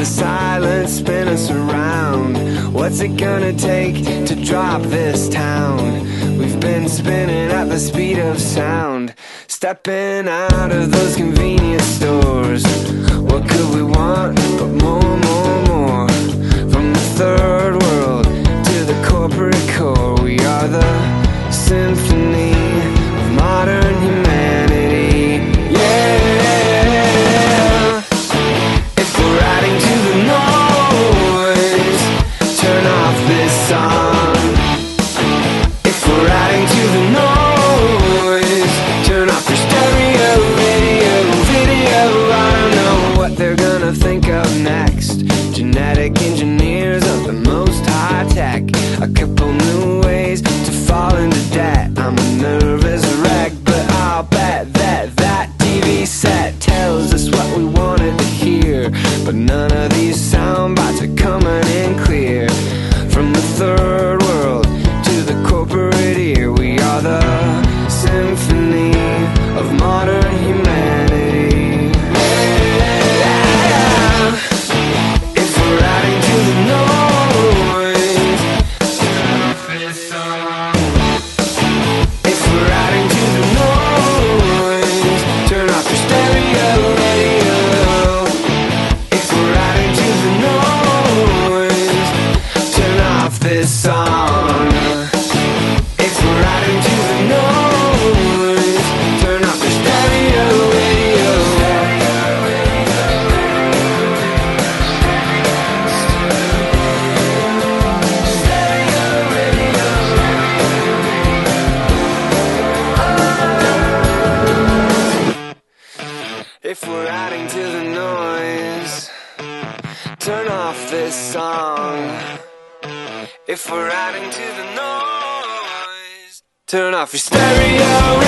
the silence spin us around. What's it gonna take to drop this town? We've been spinning at the speed of sound. Stepping out of those convenience stores. What could we want but more, more, more? From the third world to the corporate core We are the symphony of modern humanity. But none of these sound bites are coming in clear. From the third to the noise, turn off this song. If we're adding to the noise, turn off your stereo.